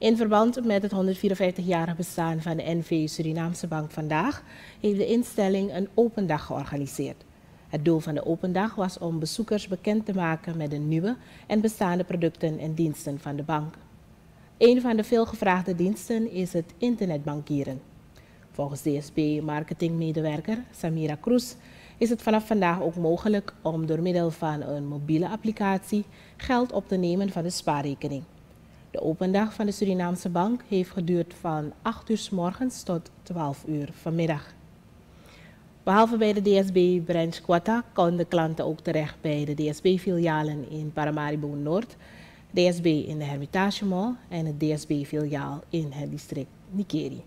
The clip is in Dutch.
In verband met het 154-jarig bestaan van de NV Surinaamse Bank vandaag heeft de instelling een open dag georganiseerd. Het doel van de open dag was om bezoekers bekend te maken met de nieuwe en bestaande producten en diensten van de bank. Een van de veelgevraagde diensten is het internetbankieren. Volgens DSB-marketingmedewerker Samira Cruz is het vanaf vandaag ook mogelijk om door middel van een mobiele applicatie geld op te nemen van de spaarrekening. De open dag van de Surinaamse Bank heeft geduurd van 8 uur s morgens tot 12 uur vanmiddag. Behalve bij de DSB Branch Quata konden klanten ook terecht bij de DSB-filialen in Paramaribo Noord, DSB in de Hermitage Mall en het DSB-filiaal in het district Nikeri.